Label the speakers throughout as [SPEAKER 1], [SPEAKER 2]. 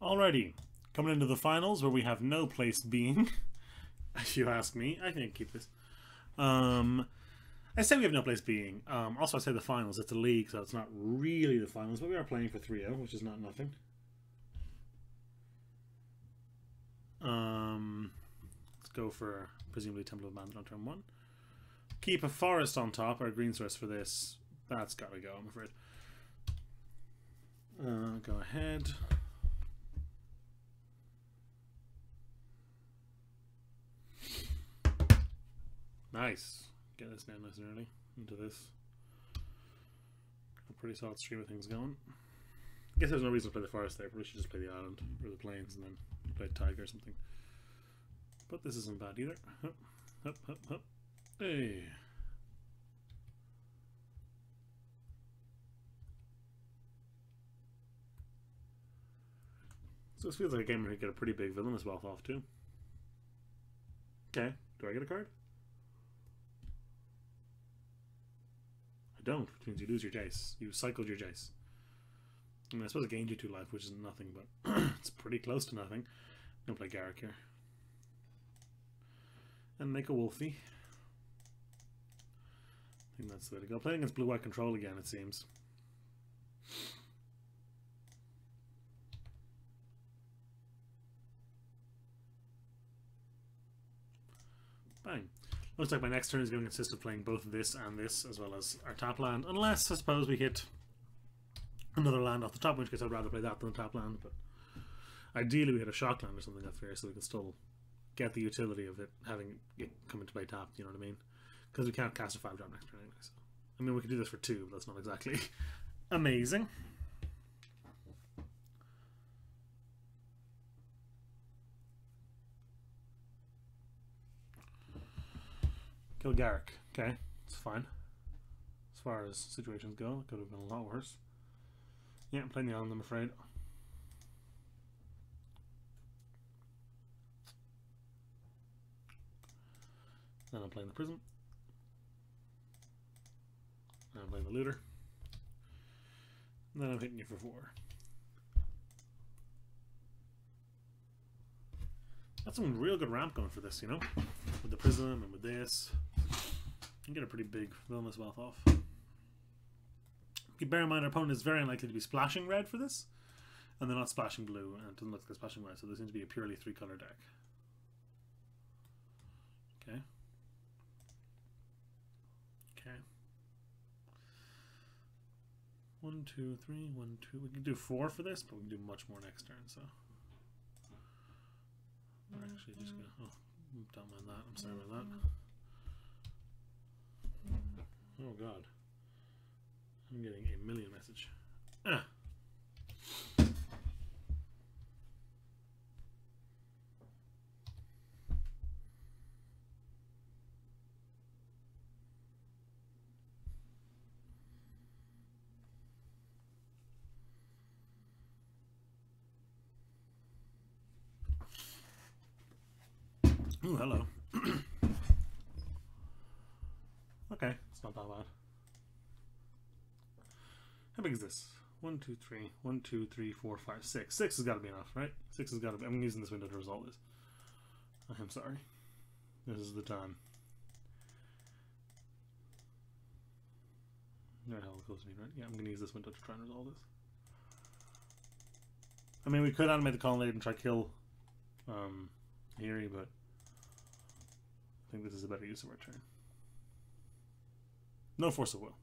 [SPEAKER 1] Alrighty, coming into the finals where we have no place being. if you ask me, I can keep this. Um, I say we have no place being. Um, also, I say the finals. It's a league, so it's not really the finals, but we are playing for 3 0, which is not nothing. Um, let's go for presumably Temple of Abandon on turn 1. Keep a forest on top, our green source for this. That's got to go, I'm afraid. Uh, go ahead. Nice. Get this down nice and early into this. A pretty solid stream of things going. I guess there's no reason to play the forest there. Probably should just play the island or the plains and then play tiger or something. But this isn't bad either. Hup, hup, hup, hup. Hey. So this feels like a game where you get a pretty big villainous wealth off too. Okay, do I get a card? Don't, which means you lose your dice. You cycled your dice. I mean, I suppose it gained you two life, which is nothing, but it's pretty close to nothing. Gonna play Garruk here. And make a Wolfie. I think that's the way to go. Playing against Blue White Control again, it seems. Bang. Looks like my next turn is going to consist of playing both this and this, as well as our top land. Unless, I suppose, we hit another land off the top, in which case I'd rather play that than the top land. But ideally we hit a shock land or something up here, so we can still get the utility of it having it come into play tapped, you know what I mean? Because we can't cast a 5-drop next turn anyway. So. I mean, we could do this for two, but that's not exactly amazing. Kill Garruk. Okay, it's fine. As far as situations go, it could have been a lot worse. Yeah, I'm playing the island, I'm afraid. Then I'm playing the prism. Then I'm playing the looter. Then I'm hitting you for four. Got some real good ramp going for this, you know? With the prism and with this. You get a pretty big villainous wealth off. Bear in mind our opponent is very unlikely to be splashing red for this. And they're not splashing blue, and it doesn't look like they're splashing white, so this seems to be a purely three color deck. Okay. Okay. One, two, three, one, two. We can do four for this, but we can do much more next turn, so. We're actually just gonna. Oh, don't mind that. I'm sorry about that. Oh, God. I'm getting a million message. Ah. Hello. okay, it's not that bad. How big is this? One, two, three. One, two, three, four, five, six. Six has got to be enough, right? Six has got to be. I'm using this window to resolve this. I'm sorry. This is the time. Me, right? Yeah, I'm going to use this window to try and resolve this. I mean, we could animate the colonnade and try kill um, Eerie, but I think this is a better use of our turn. No force of will.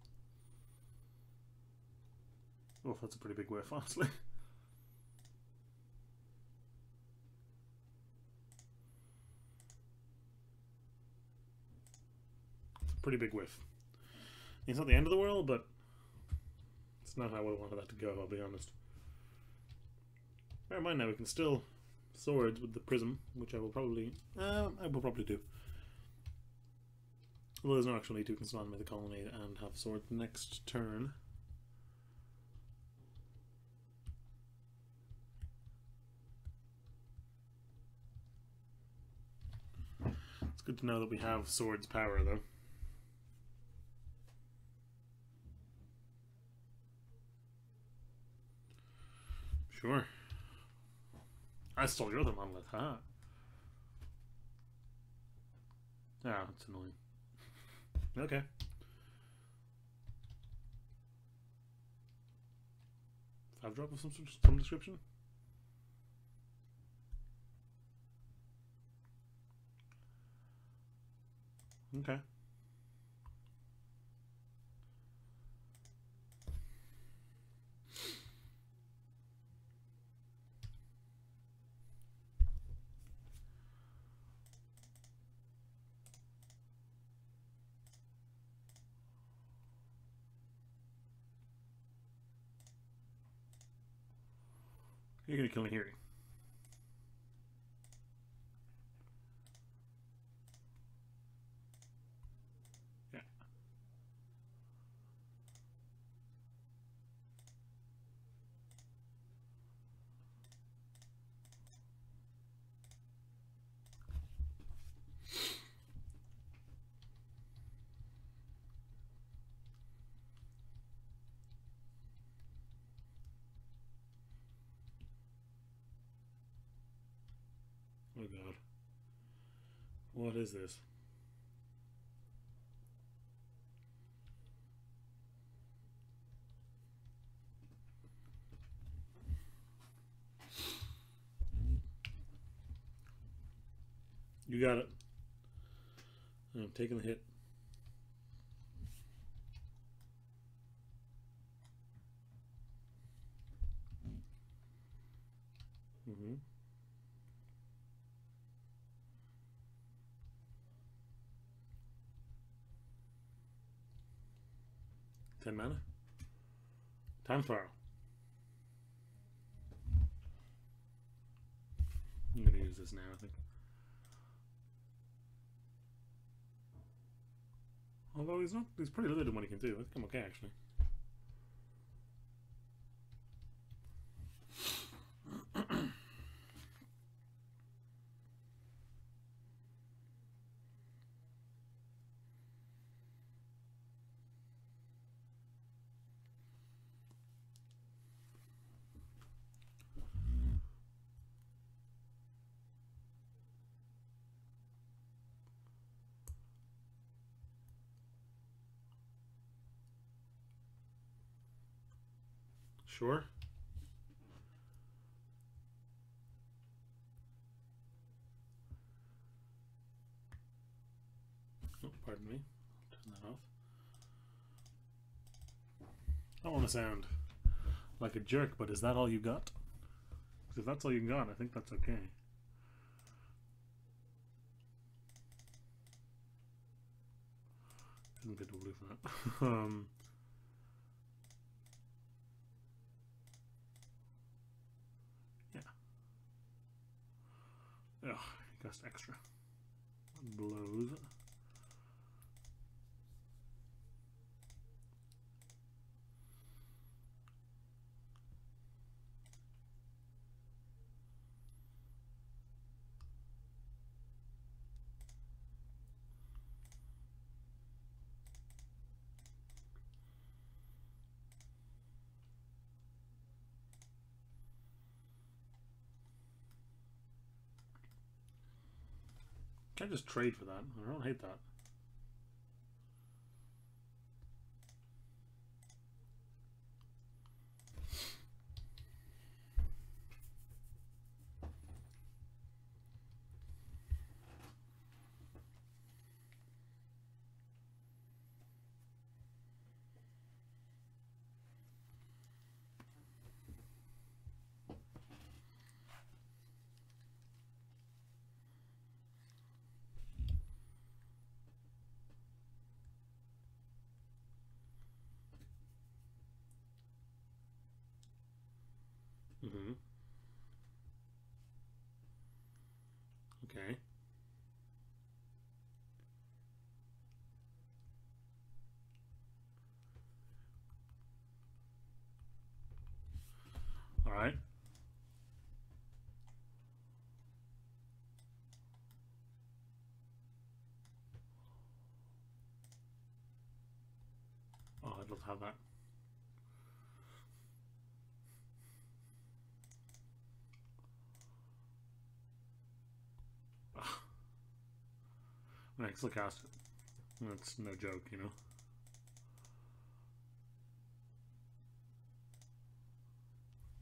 [SPEAKER 1] Oh, that's a pretty big whiff, honestly. It's a pretty big whiff. It's not the end of the world, but it's not how I would have wanted that to go, I'll be honest. Bear in mind now, we can still swords with the prism, which I will probably, uh, I will probably do. Although there's no actual need to, animate the colonnade and have sword next turn. It's good to know that we have sword's power, though. Sure. I stole your other monolith, huh? Yeah, it's annoying. Okay. Five drop of some some description. Okay. You're gonna kill me Yeah. Oh god. What is this? You got it. I'm taking the hit. Time spiral. I'm gonna use this now, I think. Although he's not he's pretty limited in what he can do. I think I'm okay actually. Sure. Oh, pardon me. Turn that off. I don't want to sound like a jerk, but is that all you got? 'Cause if that's all you got, I think that's okay. Didn't get to blue that. um, Ugh, cost extra. Blows. Can't just trade for that. I don't hate that. I'd love to have that. Next look out. That's no joke, you know.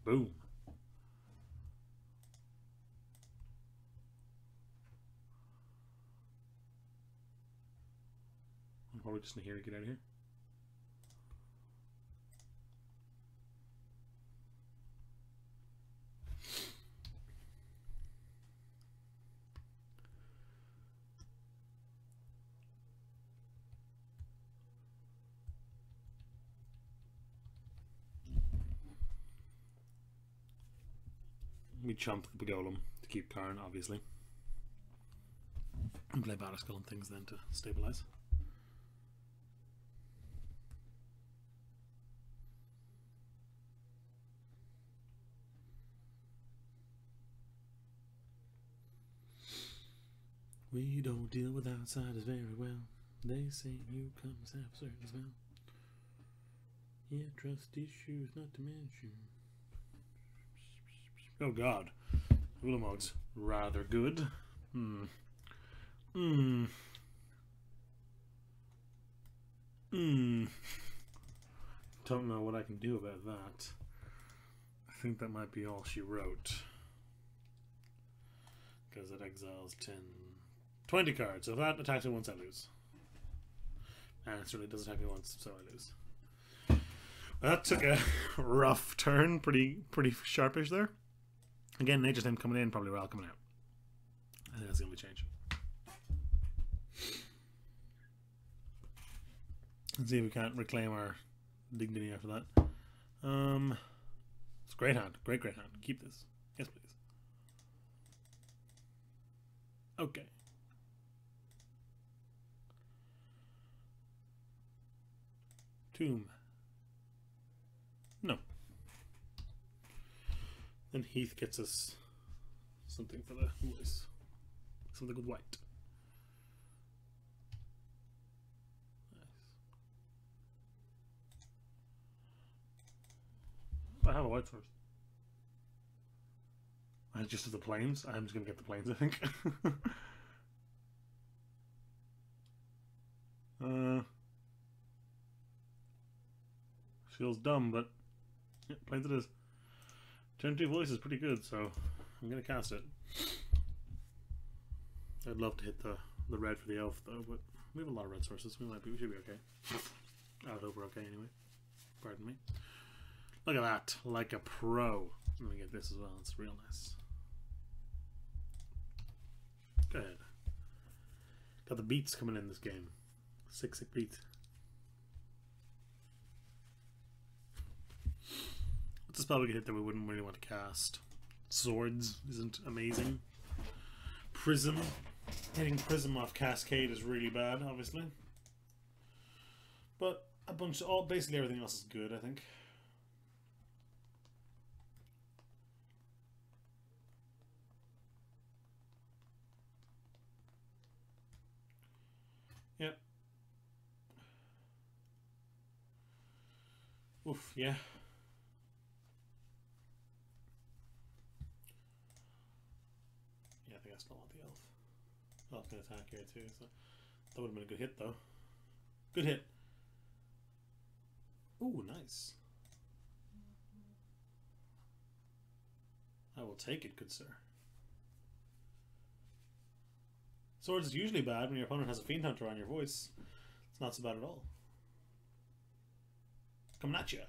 [SPEAKER 1] Boom. I'm Probably just in here to get out of here. We the Golem to keep Karn, obviously. And play Batterskull and things then to stabilize. We don't deal with outsiders very well. They say newcomers have certain smell. Yeah, trust issues not to mention. Oh god. Ulamog's rather good. Hmm. Hmm. Hmm. Don't know what I can do about that. I think that might be all she wrote. Because it exiles 10. 20 cards. So if that attacks me once, I lose. And it certainly does attack me once, so I lose. That took a rough turn. Pretty pretty sharpish there. Again, Nature's Claim coming in, probably Ral coming out. I think that's the only change. Let's see if we can't reclaim our dignity after that. Um, it's great hand. Great, great hand. Keep this. Yes, please. Okay. Tomb. No. Then Heath gets us something for the voice. Something with white. Nice. I have a white source. I just have the plains. I'm just gonna get the plains, I think. uh feels dumb, but yeah, plains it is. Turn 2 voice is pretty good, so I'm going to cast it. I'd love to hit the, the red for the elf, though, but we have a lot of red sources. We might be, we should be okay. I hope we're okay anyway. Pardon me. Look at that, like a pro. Let me get this as well, it's real nice. Go ahead. Got the beats coming in this game. Six, six beats. What's a spell we hit that we wouldn't really want to cast? Swords isn't amazing. Prism. Hitting Prism off Cascade is really bad, obviously. But a bunch of all basically everything else is good, I think. Yep. Oof, yeah. I still want the elf. Can attack here too, so that would have been a good hit though. Good hit. Ooh, nice. I will take it, good sir. Swords is usually bad when your opponent has a Fiend Hunter on your voice. It's not so bad at all. Coming at you.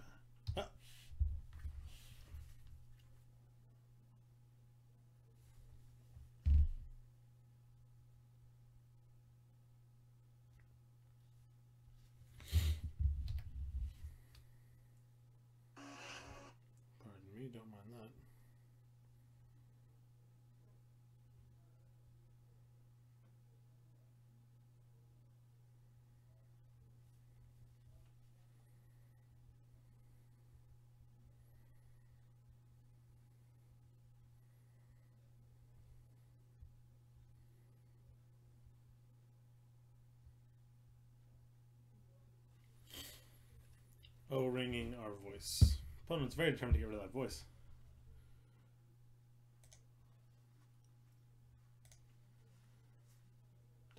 [SPEAKER 1] Oh, ringing our voice. Opponent's very determined to get rid of that voice.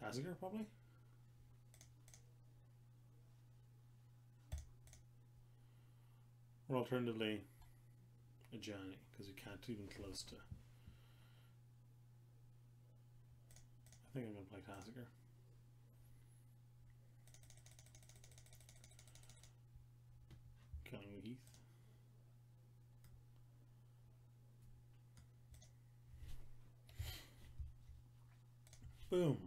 [SPEAKER 1] Tasigur, probably. Or alternatively, a Johnny, because you can't even close to. I think I'm going to play Tasigur. Killing Heath. Boom.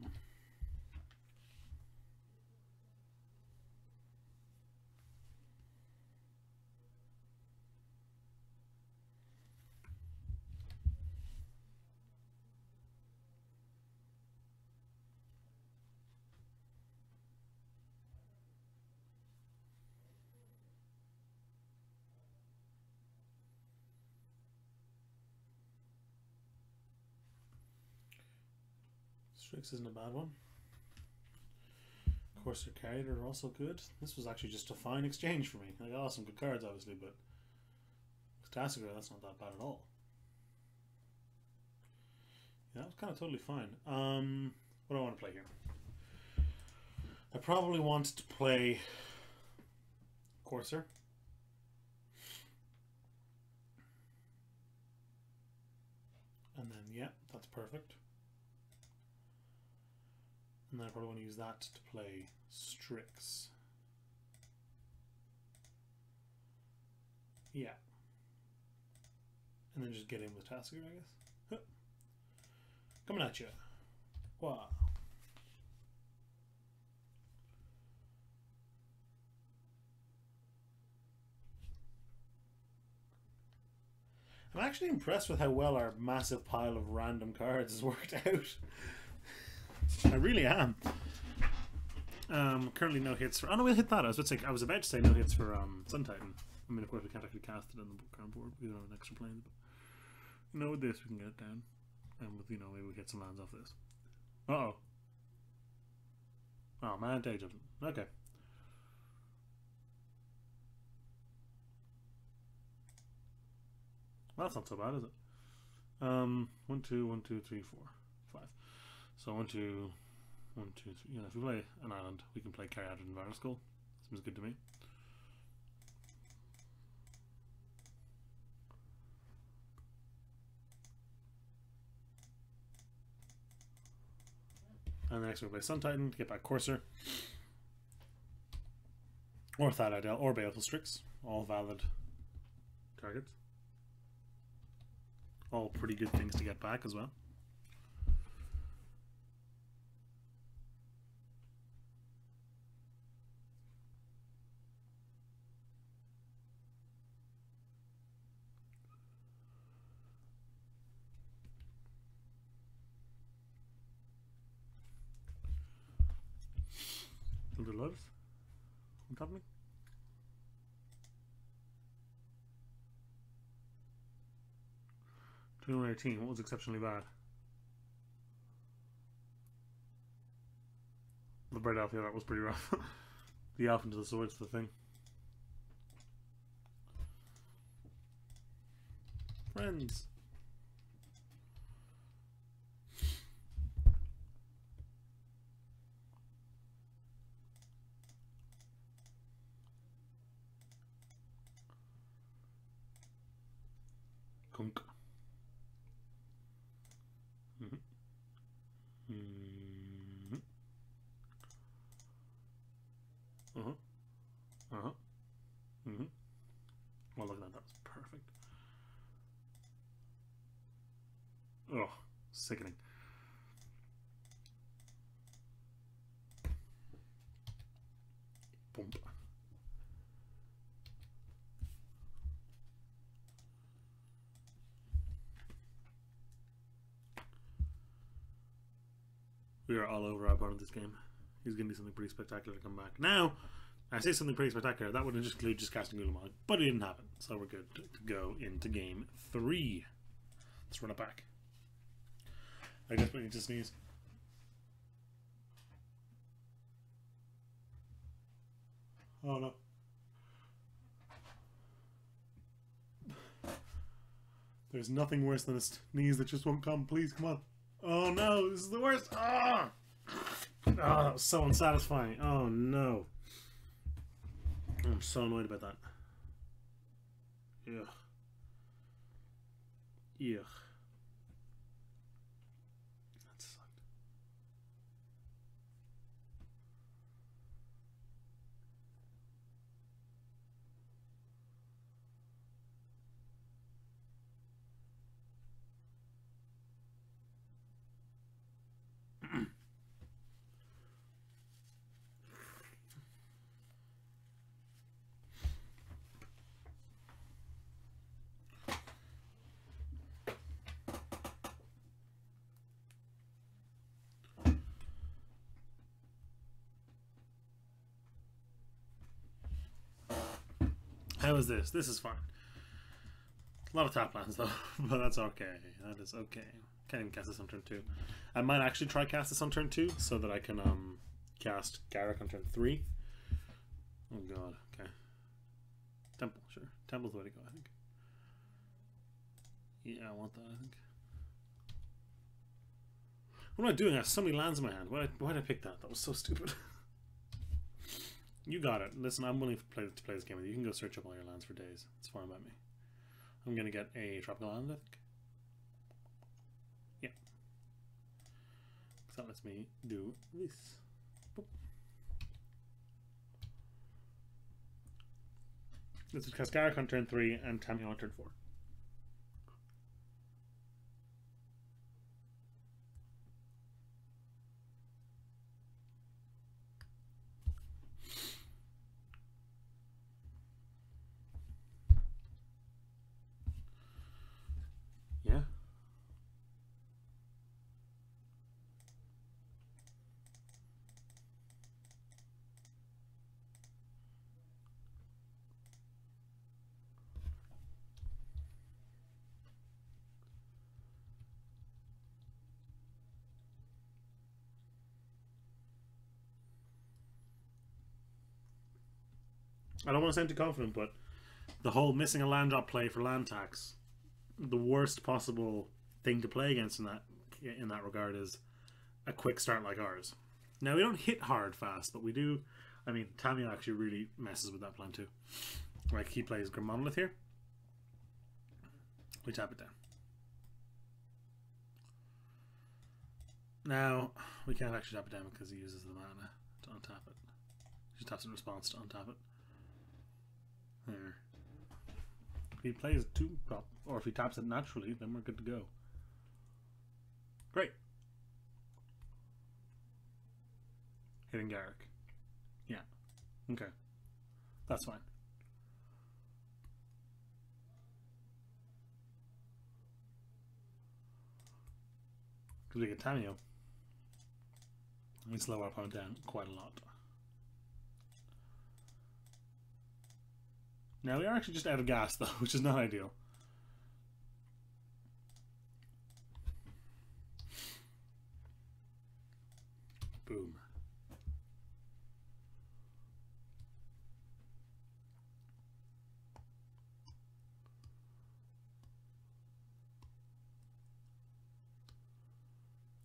[SPEAKER 1] Strix isn't a bad one. Corsair Carrier are also good. This was actually just a fine exchange for me. I got some good cards, obviously, but with Tasigur, that's not that bad at all. Yeah, that was kind of totally fine. Um, what do I want to play here? I probably want to play Corsair. And then, yeah, that's perfect. And then I probably want to use that to play Strix. Yeah. And then just get in with Tasigur, I guess. Huh. Coming at you. Wow. I'm actually impressed with how well our massive pile of random cards has worked out. I really am. Um, currently no hits for. Oh no, we'll hit that. I was about to say. I was about to say no hits for um, Sun Titan. I mean, of course, we can't actually cast it on the current board. We don't have an extra plane, but you know, with this we can get it down, and with you know maybe we get some lands off this. Uh oh. Oh man, Age of Okay. Well, that's not so bad, is it? Um, one, two, one, two, three, four, So one, two, one, two, three. Yeah, if we play an island, we can play Caryatid and Virus Skull. Seems good to me. And the next we play Sun Titan to get back Corsair. Or Thad Idel, or Baleful Strix. All valid targets. All pretty good things to get back as well. Under loves? What's happening? Twenty eighteen. What was exceptionally bad? The bread elf, yeah, that was pretty rough. the elf into the swords, the thing. Friends. Kunk. Mm -hmm. Mm -hmm. Uh huh. Uh huh. Mm hmm. Well, look at that. That was perfect. Oh, sickening. We are all over our opponent this game. He's going to do something pretty spectacular to come back. Now, I say something pretty spectacular. That wouldn't just include just casting Ulamog, but it didn't happen. So we're good to go into game three. Let's run it back. I guess we need to sneeze. Oh no. There's nothing worse than a sneeze that just won't come. Please, come on. Oh no, this is the worst. Ah! Oh, that was so unsatisfying. Oh no. I'm so annoyed about that. Ugh. Ugh. How is this? This is fine. A lot of tap lands though, but that's okay. That is okay. Can't even cast this on turn two. I might actually try cast this on turn two so that I can um cast Garruk on turn three. Oh god, okay. Temple, sure. Temple's the way to go, I think. Yeah, I want that, I think. What am I doing? I have so many lands in my hand. Why did I, why did I pick that? That was so stupid. You got it. Listen, I'm willing to play, to play this game with you. You can go search up all your lands for days. It's fine by me. I'm going to get a tropical island, I think. Yeah. So that lets me do this. Boop. This is Cascara on turn 3 and Tamiyo on turn 4. Yeah. I don't want to sound too confident, but the whole missing a land drop play for land tax, the worst possible thing to play against in that in that regard is a quick start like ours. Now we don't hit hard fast, but we do. I mean, Tamiyo actually really messes with that plan too. Like he plays Grim Monolith here. We tap it down. Now we can't actually tap it down because he uses the mana to untap it. He just taps in response to untap it. There. If he plays two drop, or if he taps it naturally, then we're good to go. Great. Hitting Garruk. Yeah. Okay. That's fine. Because we get Tamiyo. We slow our opponent down quite a lot. Now we are actually just out of gas though, which is not ideal. Boom.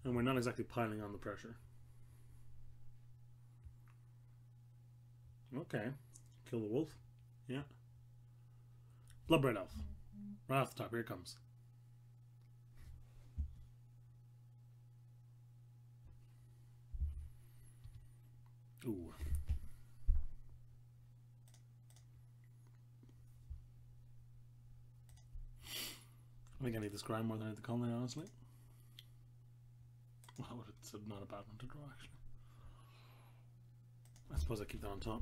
[SPEAKER 1] And we're not exactly piling on the pressure. Okay. Kill the wolf. Yeah. Bloodbraid Elf. Right off the top, here it comes. Ooh. I think I need this grind more than I need the Conley, honestly. Well, it's not a bad one to draw, actually. I suppose I keep that on top.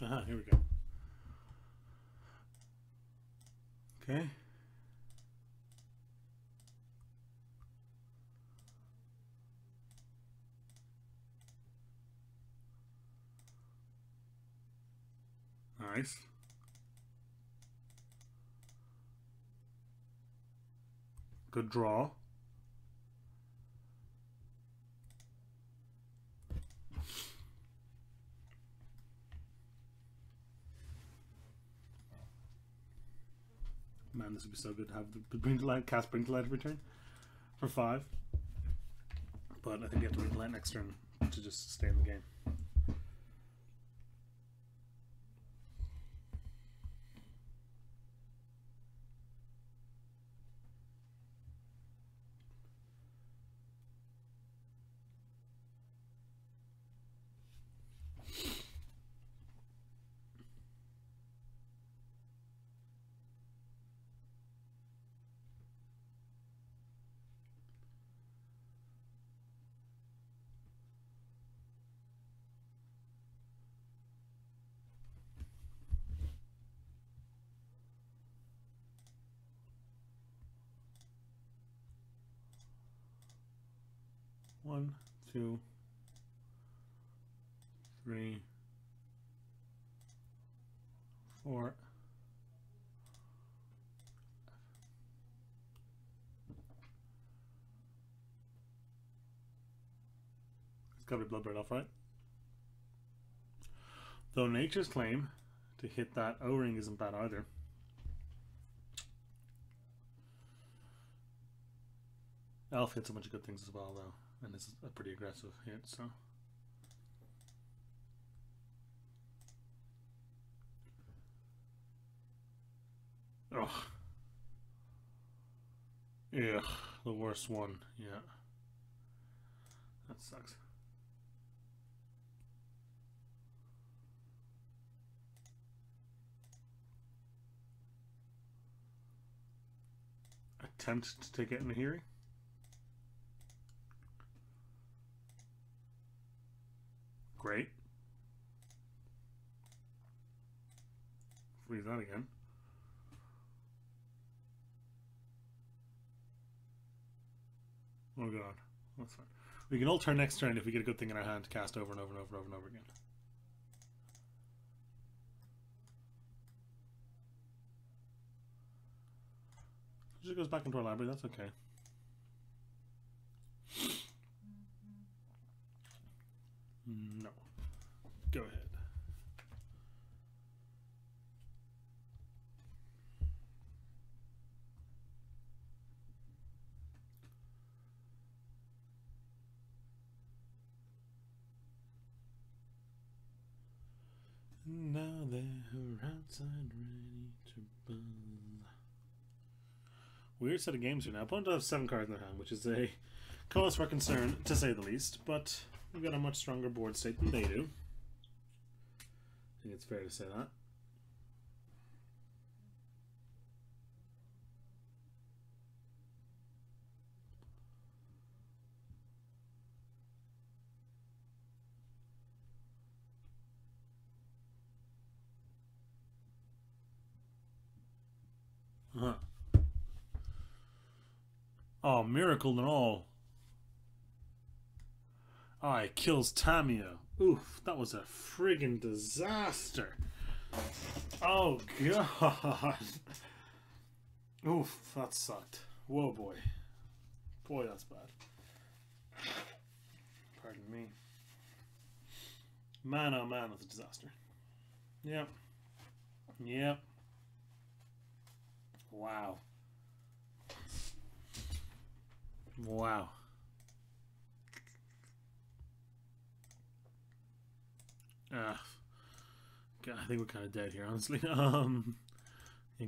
[SPEAKER 1] Aha, here we go. Okay. Nice. Good draw. Man, this would be so good to have the bring to light cast bring to light every turn for five. But I think you have to bring to light next turn to just stay in the game. One, two, three, four. It's got to be Bloodbraid off, right? Though Nature's claim to hit that O-ring isn't bad either. Elf hits a bunch of good things as well, though, and this is a pretty aggressive hit, so. Ugh. Yeah, the worst one, yeah. That sucks. Attempt to take it in the hearing. Great. Freeze that again. Oh god, that's fine. We can all turn next turn if we get a good thing in our hand to cast over and over and over and over and over again. It just goes back into our library, that's okay. No. Go ahead. Now they're outside ready to buzz. Weird set of games here now. Opponent has seven cards in their hand, which is a cause for concern, to say the least, but we've got a much stronger board state than they do. I think it's fair to say that. Uh-huh. Oh, miracle and all. Ah, it kills Tamiyo. Oof, that was a friggin' disaster. Oh, God. Oof, that sucked. Whoa, boy. Boy, that's bad. Pardon me. Man, oh man, that's a disaster. Yep. Yep. Wow. Wow. Uh, God, I think we're kind of dead here, honestly. Um,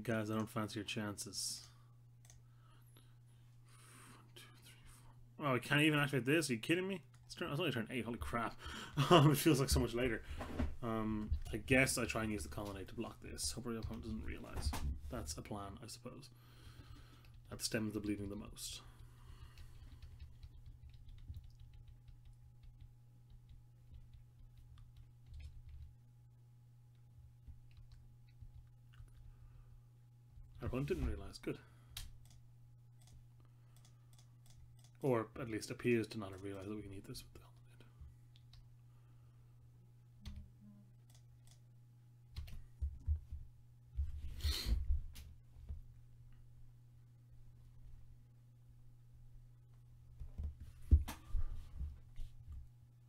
[SPEAKER 1] guys, I don't fancy your chances. Oh, I can't even activate this. Are you kidding me? It's, turn, it's only turn eight. Holy crap! Um, it feels like so much later. Um, I guess I try and use the colonnade to block this. Hopefully, the opponent doesn't realize. That's a plan, I suppose. That stems the bleeding the most. Opponent didn't realize. Good. Or at least appears to not have realized that we can eat this with the helmet.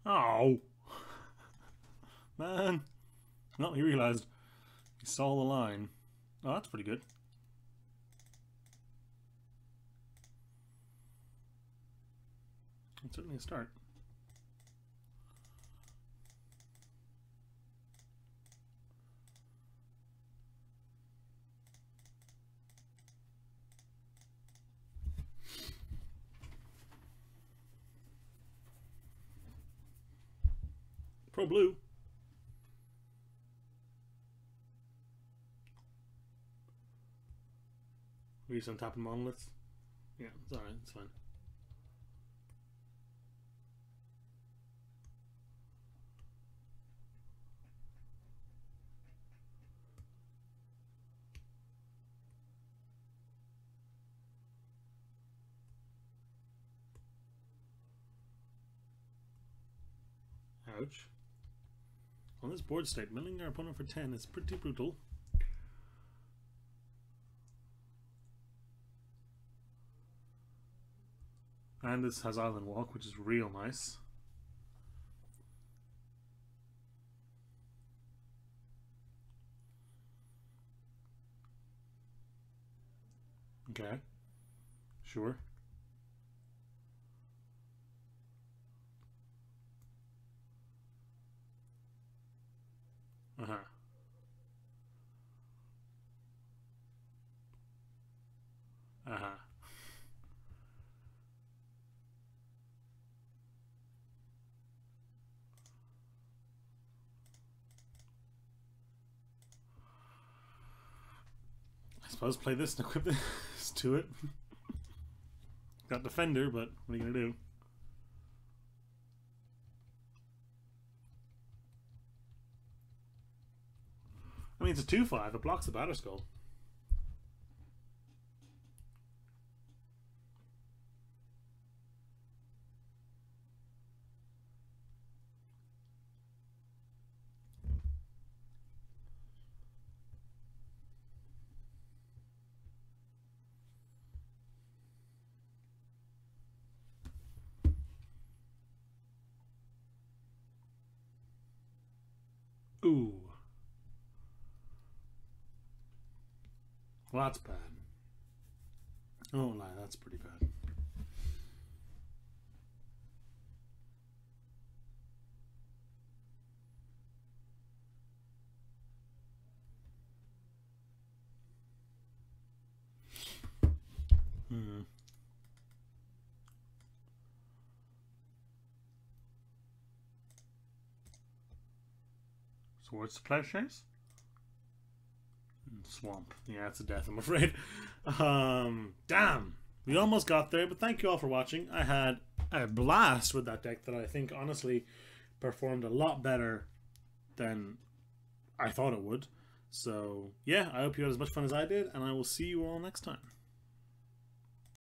[SPEAKER 1] Oh! Man! No, he realized. He saw the line. Oh, that's pretty good. It's certainly a start. Pro Blue. You on top of monoliths? Yeah, it's alright, it's fine. On this board state, milling our opponent for 10 is pretty brutal. And this has Island Walk, which is real nice. Okay. Sure. Uh-huh. Uh-huh. I suppose play this and equip this to it. Got Defender, but what are you gonna do? It's a 2-5. It blocks the Batterskull. Ooh. Well, that's bad. Oh, lie, that's pretty bad. Hmm. So what's the plowshares? Swamp. Yeah, it's a death, I'm afraid. Um, damn. We almost got there, but thank you all for watching. I had a blast with that deck that I think honestly performed a lot better than I thought it would. So, yeah, I hope you had as much fun as I did, and I will see you all next time.